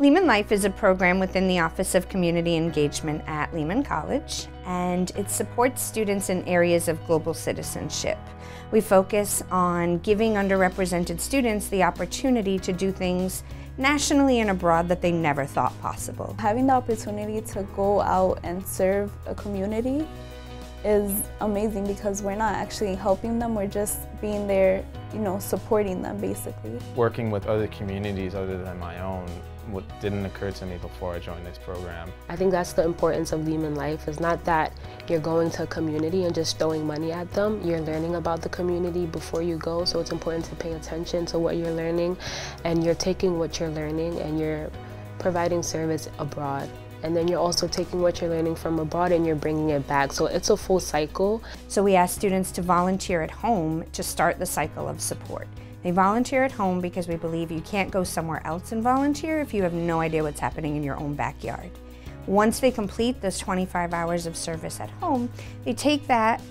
Lehman Life is a program within the Office of Community Engagement at Lehman College, and it supports students in areas of global citizenship. We focus on giving underrepresented students the opportunity to do things nationally and abroad that they never thought possible. Having the opportunity to go out and serve a community is amazing because we're not actually helping them, we're just being there, you know, supporting them basically. Working with other communities other than my own what didn't occur to me before I joined this program. I think that's the importance of Lehman Life. It's not that you're going to a community and just throwing money at them. You're learning about the community before you go, so it's important to pay attention to what you're learning and you're taking what you're learning and you're providing service abroad. And then you're also taking what you're learning from abroad and you're bringing it back. So it's a full cycle. So we ask students to volunteer at home to start the cycle of support. They volunteer at home because we believe you can't go somewhere else and volunteer if you have no idea what's happening in your own backyard. Once they complete those 25 hours of service at home, they take that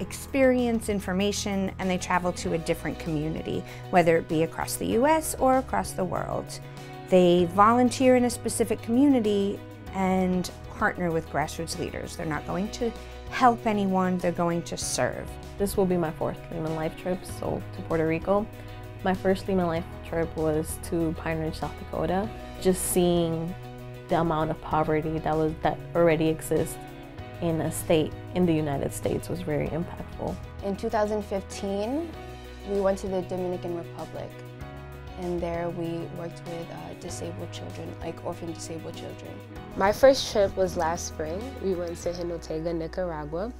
experience, information, and they travel to a different community, whether it be across the US or across the world. They volunteer in a specific community and partner with grassroots leaders. They're not going to help anyone, they're going to serve. This will be my fourth Lehman Life trip, so to Puerto Rico. My first Lehman Life trip was to Pine Ridge, South Dakota. Just seeing the amount of poverty that was that already exists in a state in the United States was very impactful. In 2015, we went to the Dominican Republic and there we worked with uh, disabled children, like orphan disabled children. My first trip was last spring. We went to Jinotega, Nicaragua.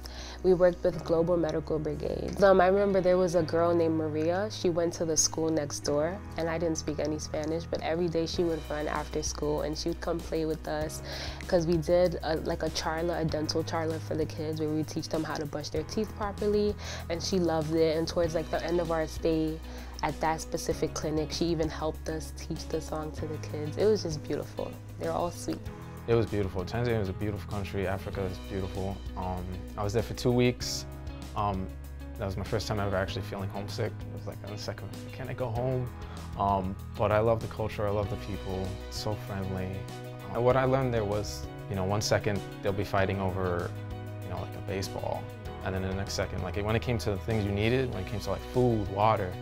We worked with Global Medical Brigade. Um, I remember there was a girl named Maria. She went to the school next door, and I didn't speak any Spanish, but every day she would run after school, and she would come play with us, because we did a, like a charla, a dental charla for the kids, where we teach them how to brush their teeth properly, and she loved it. And towards like the end of our stay, at that specific clinic. She even helped us teach the song to the kids. It was just beautiful. They're all sweet. It was beautiful. Tanzania is a beautiful country. Africa is beautiful. Um, I was there for two weeks. Um, that was my first time ever actually feeling homesick. It was like on the second, can I go home? Um, but I love the culture. I love the people. So friendly. Uh, what I learned there was, you know, one second they'll be fighting over, you know, like a baseball. And then the next second, like when it came to the things you needed, when it came to like food, water,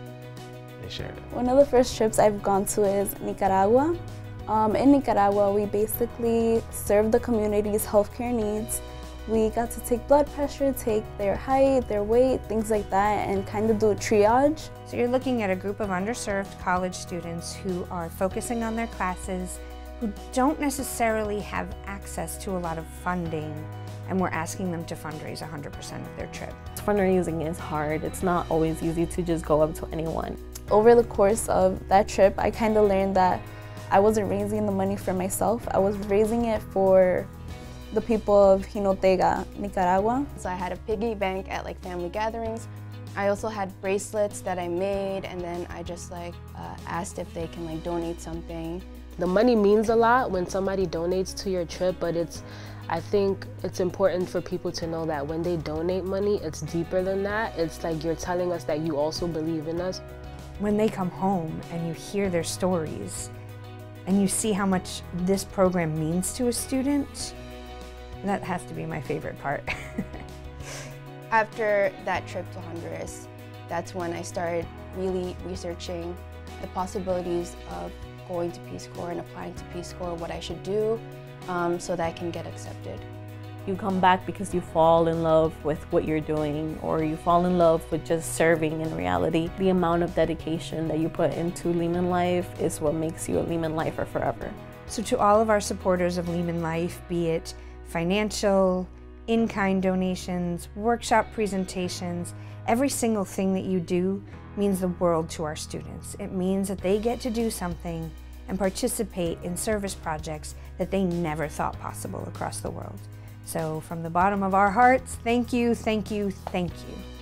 they shared it. One of the first trips I've gone to is Nicaragua. Um, in Nicaragua, we basically serve the community's healthcare needs. We got to take blood pressure, take their height, their weight, things like that, and kind of do a triage. So you're looking at a group of underserved college students who are focusing on their classes, who don't necessarily have access to a lot of funding, and we're asking them to fundraise 100% of their trip. Fundraising is hard. It's not always easy to just go up to anyone. Over the course of that trip, I kind of learned that I wasn't raising the money for myself. I was raising it for the people of Jinotega, Nicaragua. So I had a piggy bank at like family gatherings. I also had bracelets that I made and then I just like uh, asked if they can like donate something. The money means a lot when somebody donates to your trip, but it's I think it's important for people to know that when they donate money, it's deeper than that. It's like you're telling us that you also believe in us when they come home and you hear their stories and you see how much this program means to a student, that has to be my favorite part. After that trip to Honduras, that's when I started really researching the possibilities of going to Peace Corps and applying to Peace Corps, what I should do um, so that I can get accepted. You come back because you fall in love with what you're doing or you fall in love with just serving in reality. The amount of dedication that you put into Lehman Life is what makes you a Lehman Lifer forever. So to all of our supporters of Lehman Life, be it financial, in-kind donations, workshop presentations, every single thing that you do means the world to our students. It means that they get to do something and participate in service projects that they never thought possible across the world. So from the bottom of our hearts, thank you, thank you, thank you.